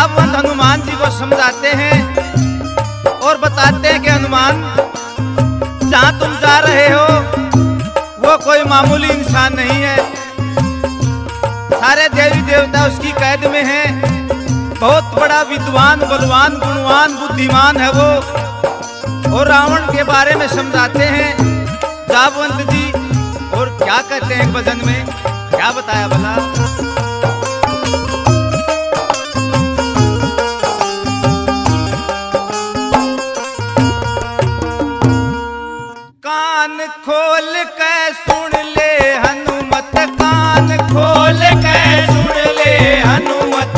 जावंत हनुमान जी को समझाते हैं और बताते हैं कि हनुमान, जहाँ तुम जा रहे हो, वो कोई मामूली इंसान नहीं है। सारे देवी देवता उसकी कैद में हैं। बहुत बड़ा विद्वान, बलवान, गुणवान, बुद्धिमान है वो। और रावण के बारे में समझाते हैं। जावंत जी, और क्या कहते हैं भजन में? क्या बताया भला?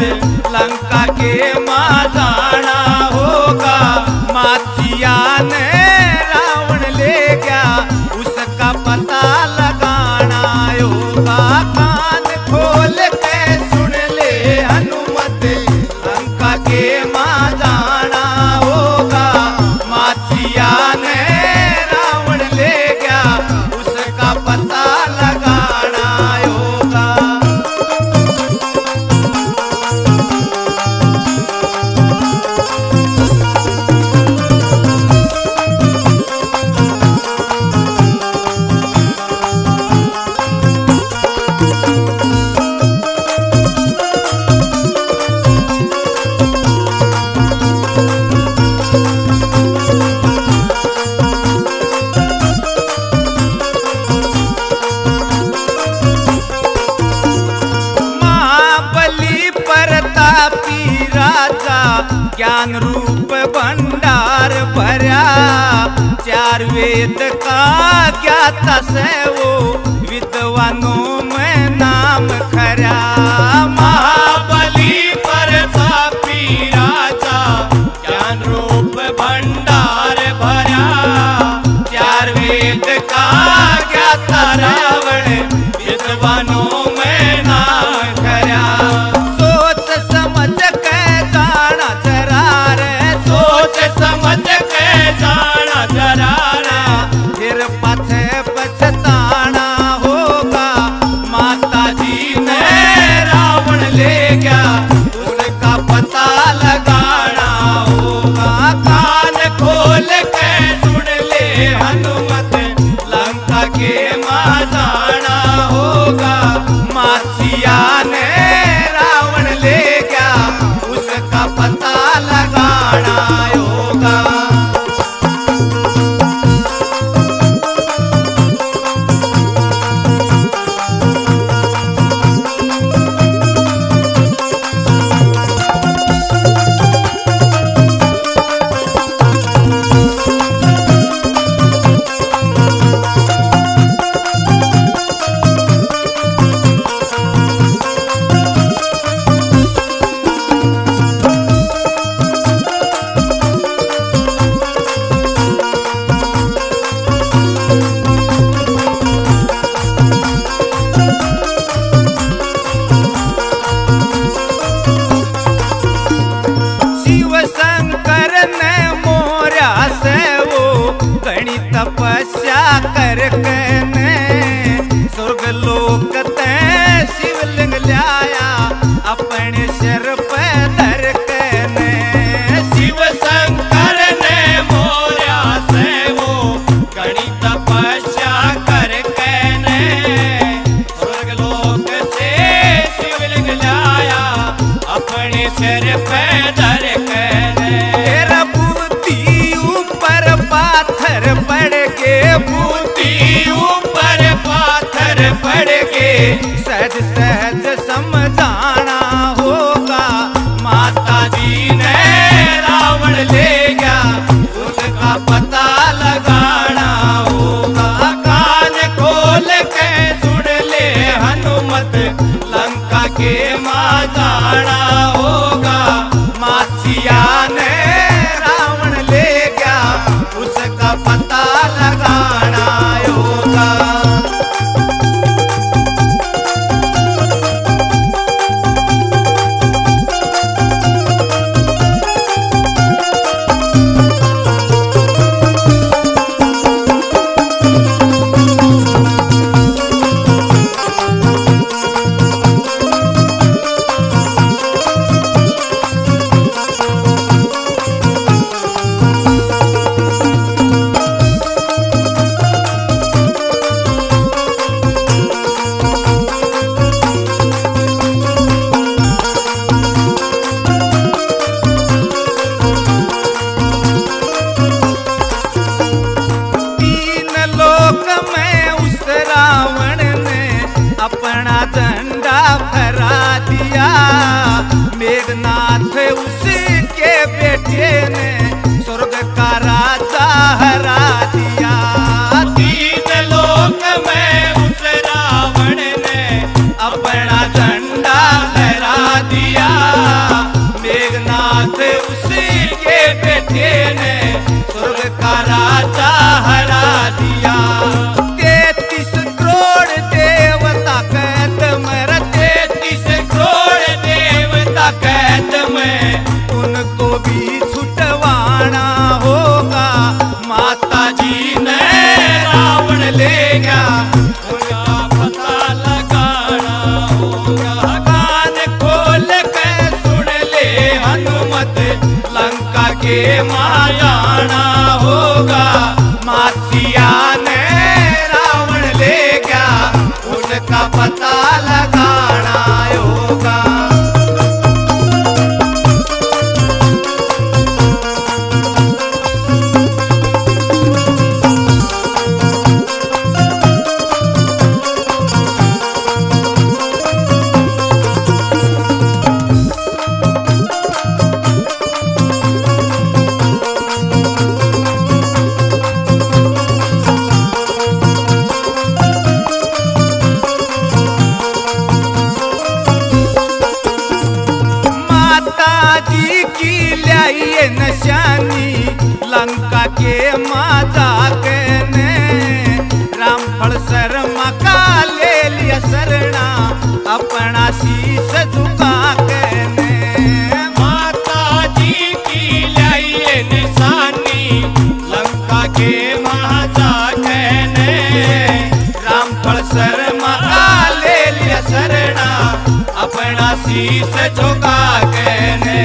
लंका राजा ज्ञान रूप भंडार भरा। चार वेद का ज्ञाता से वो विद्वानों में नाम खरा। महाबली पता के ऊपर पाथर पड़ के सहज सहज समझाना होगा। माता जी ने रावण ले गया, उसका पता लगाना होगा। कान खोल के सुन ले हनुमत, लंका के माँ जाना होगा। माचिया ने रावण ले गया, उसका पता मेघनाथ उसके बेटे ने माया होगा। माथिया ने रावण ले गया। उनका पता लगा की लाइए नशानी? लंका के माता कहने रामफल शर्मा का ले लिया शरणा अपना शीश झुका कहने माता जी की लाइए निशानी? लंका के माता कहने रामफल शर्मा का ले लिया शरणा अपना शीस झुका कहने